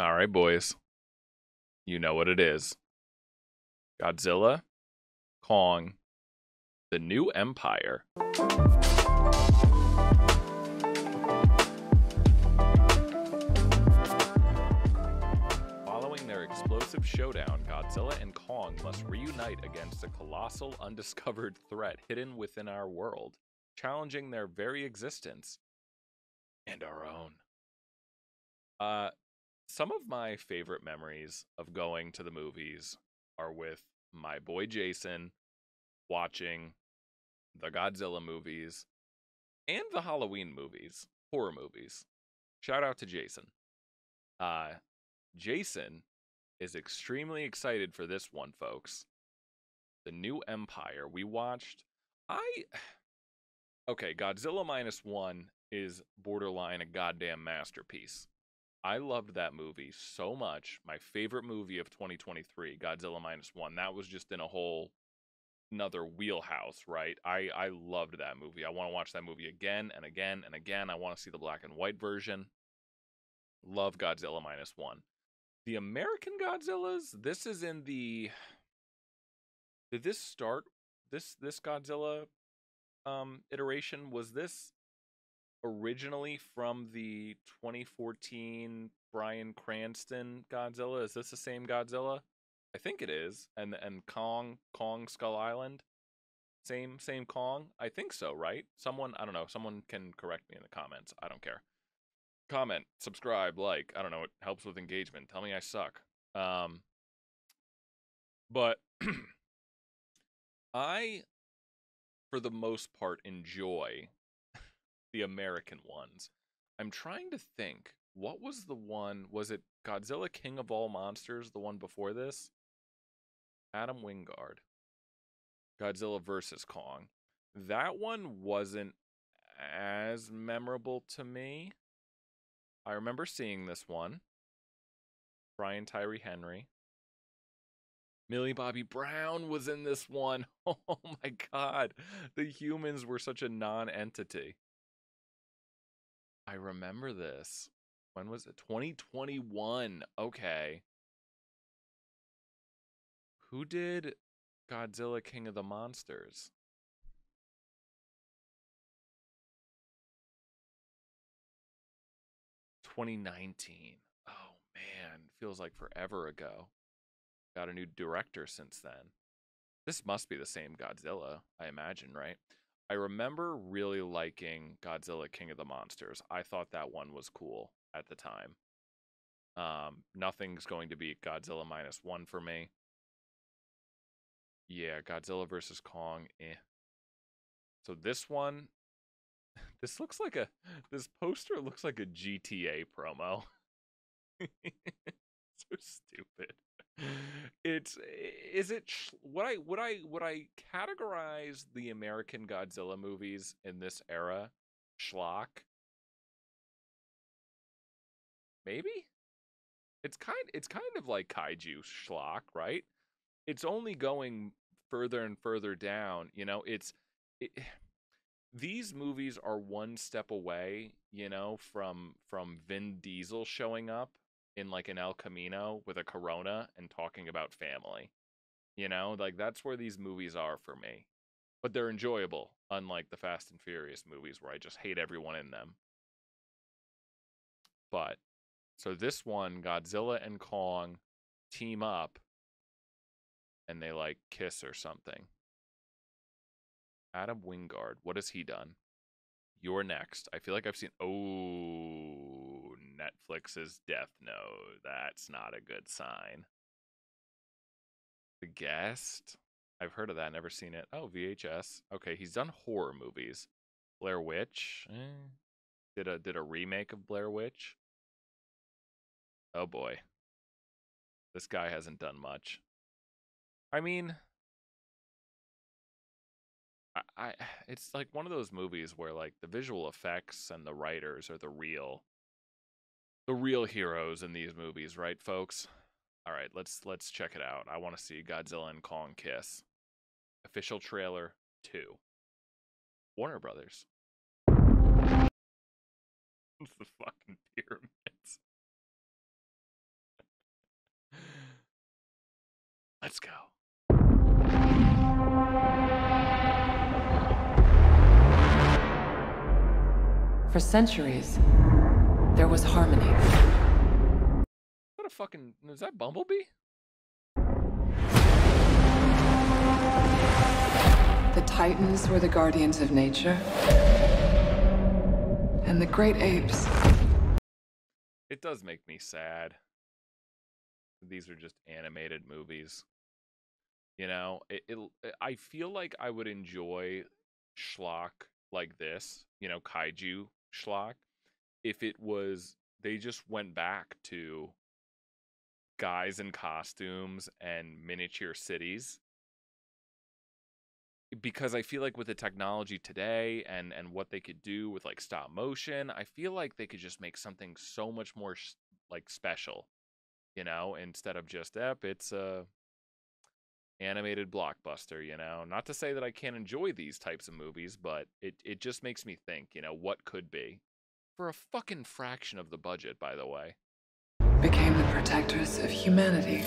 All right, boys. You know what it is Godzilla, Kong, the new empire. Following their explosive showdown, Godzilla and Kong must reunite against a colossal undiscovered threat hidden within our world, challenging their very existence and our own. Uh, some of my favorite memories of going to the movies are with my boy Jason watching the Godzilla movies and the Halloween movies, horror movies. Shout out to Jason. Uh Jason is extremely excited for this one, folks. The new Empire. We watched I Okay, Godzilla minus 1 is borderline a goddamn masterpiece. I loved that movie so much. My favorite movie of 2023, Godzilla minus one. That was just in a whole another wheelhouse, right? I I loved that movie. I want to watch that movie again and again and again. I want to see the black and white version. Love Godzilla minus one. The American Godzillas. This is in the. Did this start? This this Godzilla um iteration was this originally from the 2014 Bryan Cranston Godzilla. Is this the same Godzilla? I think it is. And and Kong Kong Skull Island. Same same Kong? I think so, right? Someone I don't know, someone can correct me in the comments. I don't care. Comment, subscribe, like, I don't know, it helps with engagement. Tell me I suck. Um but I for the most part enjoy the American ones. I'm trying to think. What was the one? Was it Godzilla King of All Monsters, the one before this? Adam Wingard. Godzilla versus Kong. That one wasn't as memorable to me. I remember seeing this one. Brian Tyree Henry. Millie Bobby Brown was in this one. Oh my god. The humans were such a non entity. I remember this. When was it? 2021. Okay. Who did Godzilla King of the Monsters? Twenty nineteen. Oh man, feels like forever ago. Got a new director since then. This must be the same Godzilla, I imagine, right? I remember really liking Godzilla King of the Monsters. I thought that one was cool at the time. Um, nothing's going to beat Godzilla minus one for me. Yeah, Godzilla versus Kong. Eh. So this one, this looks like a this poster looks like a GTA promo. so stupid it's is it what I would I would I categorize the American Godzilla movies in this era schlock? Maybe it's kind it's kind of like kaiju schlock, right? It's only going further and further down. You know, it's it, these movies are one step away. You know, from from Vin Diesel showing up in like an El Camino with a Corona and talking about family. You know, like that's where these movies are for me. But they're enjoyable, unlike the Fast and Furious movies where I just hate everyone in them. But so this one, Godzilla and Kong team up and they like kiss or something. Adam Wingard, what has he done? You're next. I feel like I've seen. Oh, Netflix's Death Note. That's not a good sign. The Guest. I've heard of that. Never seen it. Oh, VHS. Okay, he's done horror movies. Blair Witch. Eh. Did a did a remake of Blair Witch. Oh boy. This guy hasn't done much. I mean, I, I it's like one of those movies where like the visual effects and the writers are the real the real heroes in these movies, right, folks? All right, let's let's check it out. I want to see Godzilla and Kong kiss. Official trailer 2. Warner Brothers. It's the fucking pyramids. Let's go. For centuries, there was harmony. What a fucking is that Bumblebee? The Titans were the guardians of nature. And the great apes. It does make me sad. These are just animated movies. You know, it, it I feel like I would enjoy schlock like this, you know, kaiju schlock, if it was they just went back to guys in costumes and miniature cities because I feel like with the technology today and and what they could do with like stop motion, I feel like they could just make something so much more like special, you know, instead of just ep, it's a animated blockbuster, you know. Not to say that I can't enjoy these types of movies, but it it just makes me think, you know, what could be for a fucking fraction of the budget, by the way. Became the protectors of humanity.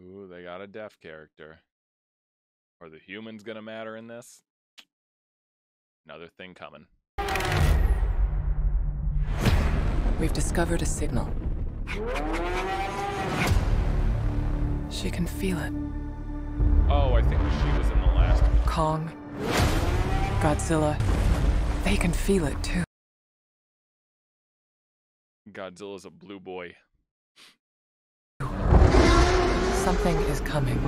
Ooh, they got a deaf character. Are the humans gonna matter in this? Another thing coming. We've discovered a signal. She can feel it. Oh, I think she was in the last. Kong, Godzilla, they can feel it too. Godzilla's a blue boy. Something is coming.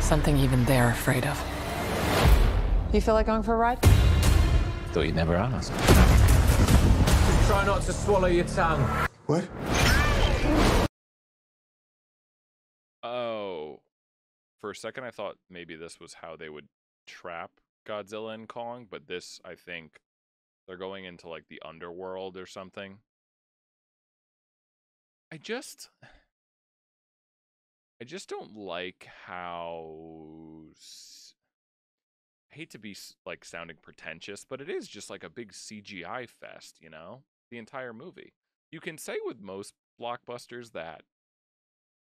Something even they're afraid of. You feel like going for a ride? Thought you'd never ask. Try not to swallow your tongue. What? Oh. For a second, I thought maybe this was how they would trap Godzilla and Kong, but this, I think, they're going into like the underworld or something. I just. I just don't like how. I hate to be like sounding pretentious, but it is just like a big CGI fest, you know? The entire movie. You can say with most blockbusters that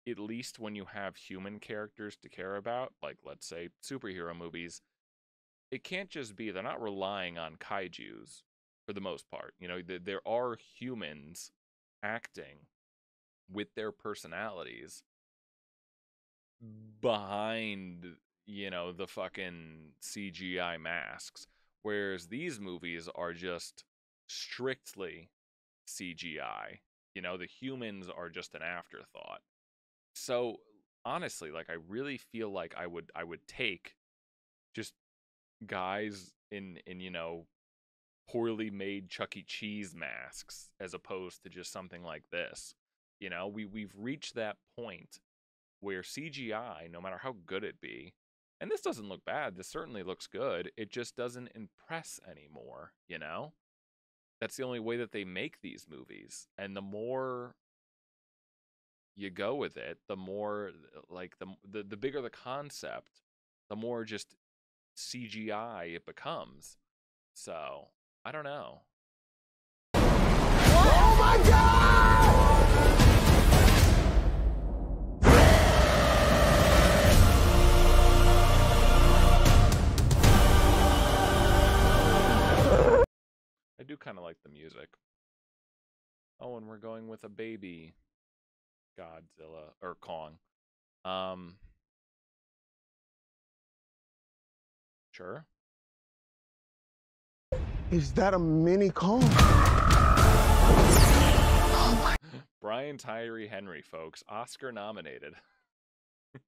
at least when you have human characters to care about, like let's say superhero movies, it can't just be they're not relying on kaijus for the most part. You know, there are humans acting with their personalities behind, you know, the fucking CGI masks. Whereas these movies are just strictly CGI. You know, the humans are just an afterthought. So honestly, like I really feel like I would I would take just guys in in you know poorly made Chuck E. Cheese masks as opposed to just something like this. You know, we we've reached that point where CGI, no matter how good it be, and this doesn't look bad, this certainly looks good, it just doesn't impress anymore, you know? That's the only way that they make these movies. And the more you go with it, the more uh, like the the, the bigger the concept, the more just CGI it becomes. So, I don't know. Oh my god! Kind of like the music. Oh, and we're going with a baby Godzilla or Kong. Um Sure. Is that a mini Kong? Oh Brian Tyree Henry, folks, Oscar nominated.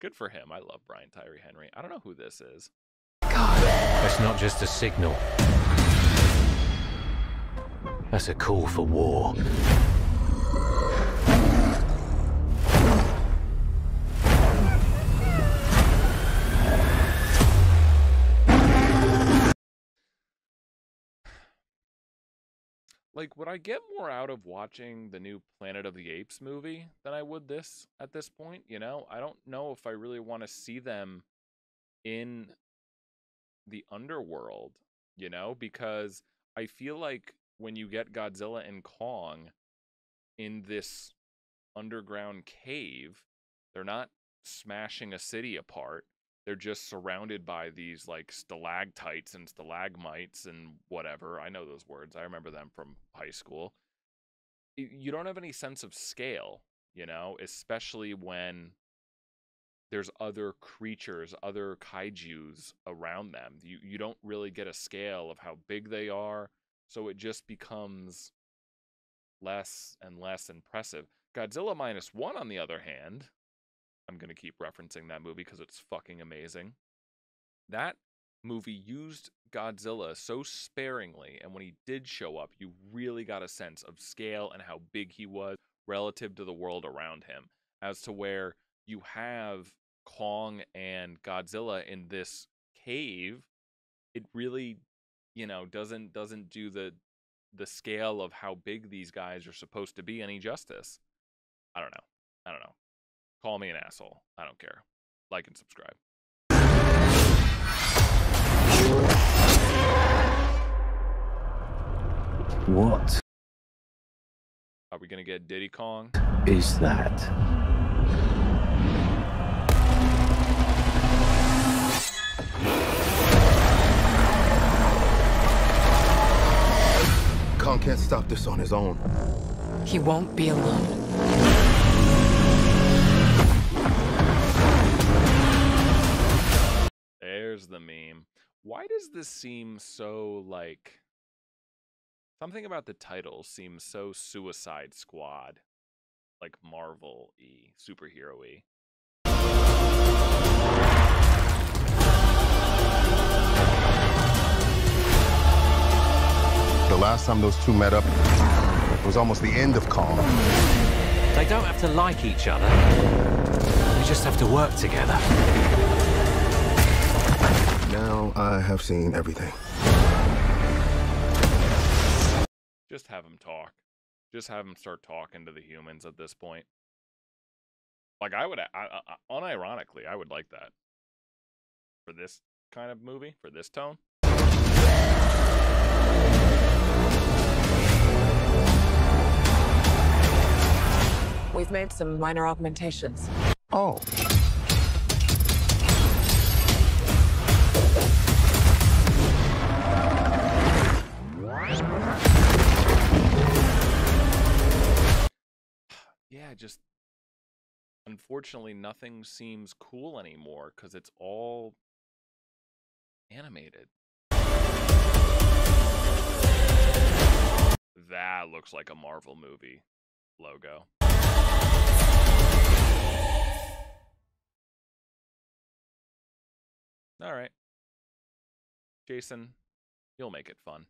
Good for him. I love Brian Tyree Henry. I don't know who this is. God. That's not just a signal. That's a call for war. like would I get more out of watching the new Planet of the Apes movie than I would this at this point, you know? I don't know if I really want to see them in the underworld, you know, because I feel like when you get Godzilla and Kong in this underground cave, they're not smashing a city apart. They're just surrounded by these like stalactites and stalagmites and whatever. I know those words. I remember them from high school. You don't have any sense of scale, you know, especially when there's other creatures, other kaijus around them. You you don't really get a scale of how big they are, so it just becomes less and less impressive. Godzilla minus one, on the other hand, I'm gonna keep referencing that movie because it's fucking amazing. That movie used Godzilla so sparingly, and when he did show up, you really got a sense of scale and how big he was relative to the world around him, as to where you have Kong and Godzilla in this cave, it really, you know, doesn't doesn't do the the scale of how big these guys are supposed to be any justice. I don't know. I don't know. Call me an asshole. I don't care. Like and subscribe. What Are we gonna get Diddy Kong? is that? Kong can't stop this on his own. He won't be alone. There's the meme. Why does this seem so like something about the title seems so Suicide Squad, like Marvel y, superhero y, The last time those two met up it was almost the end of Kong. They don't have to like each other. They just have to work together. Now I have seen everything. Just have him talk. Just have him start talking to the humans at this point. Like I would, I, I, I- unironically, I would like that for this kind of movie, for this tone. We've made some minor augmentations. Oh, Yeah, just unfortunately, nothing seems cool anymore because it's all animated. That looks like a Marvel movie logo. All right. Jason, you'll make it fun.